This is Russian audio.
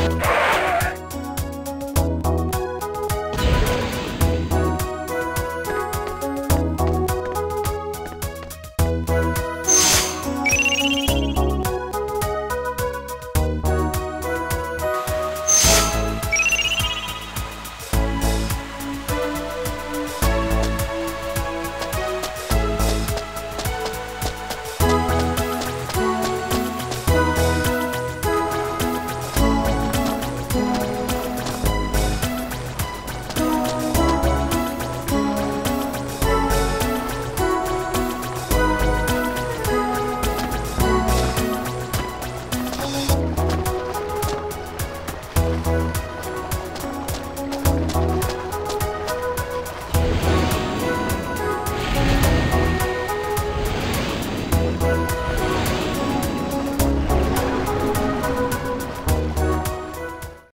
Bye.